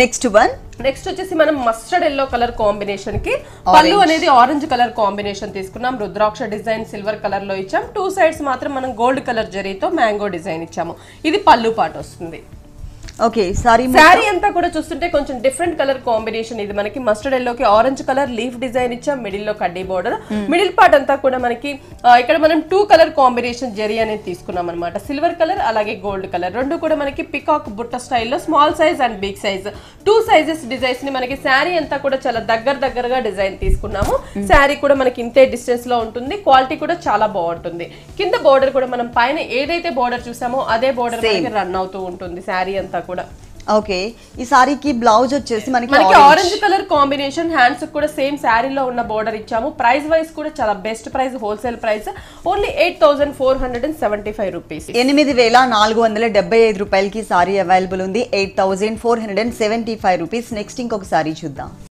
Next one next వచ్చేసి మనం mustard yellow colour కాంబినేషన్కి పళ్ళు అనేది ఆరెంజ్ కలర్ కాంబినేషన్ తీసుకున్నాం. రుద్రాక్ష డిజైన్ సిల్వర్ కలర్లో ఇచ్చాం. టూ సైడ్స్ మాత్రం మనం గోల్డ్ కలర్ జరీతో మ్యాంగో డిజైన్ ఇచ్చాము. ఇది పళ్ళు పాటు వస్తుంది. ఓకే సారీ శారీ అంతా కూడా చూస్తుంటే కొంచెం డిఫరెంట్ కలర్ కాంబినేషన్ ఇది. మనకి మస్టర్డ్ ఎల్లోకి ఆరెంజ్ కలర్ లీఫ్ డిజైన్ ఇచ్చాం మిడిల్లో కడ్డీ బోర్డర్ మిడిల్ పార్ట్ అంతా కూడా మనకి ఇక్కడ మనం టూ కలర్ కాంబినేషన్ జరీ అనేది తీసుకున్నాం అనమాట సిల్వర్ కలర్ అలాగే గోల్డ్ కలర్ రెండు కూడా మనకి పికాక్ బుట్ట స్టైల్లో small size and big size two sizes డిజైన్స్ని మనకి శారీ అంతా కూడా చాలా దగ్గర దగ్గరగా డిజైన్ తీసుకున్నాము. శారీ కూడా మనకి ఇంతే డిస్టెన్స్లో ఉంటుంది. క్వాలిటీ కూడా చాలా బాగుంటుంది. కింద బోర్డర్ కూడా మనం పైన ఏదైతే బోర్డర్ చూసామో అదే బోర్డర్ రన్ అవుతూ ఉంటుంది శారీ అంతా కూడా. ఓకే. ఈ సారీకి బ్లౌజ్ వచ్చేసి మనకి మనకి ఆరెంజ్ కలర్ కాంబినేషన్ హ్యాండ్స్ కూడా సేమ్ శారీలో ఉన్న బోర్డర్ ఇచ్చాము. ప్రైస్ వైస్ కూడా చాలా best price wholesale price only eight thousand four hundred and seventy five rupees ఎనిమిది వేల నాలుగు వందల డెబ్బై ఐదు రూపాయలకి సారీ అవైలబుల్ ఉంది. Eight thousand four hundred and seventy five rupees next ఇంకొక సారీ చూద్దాం.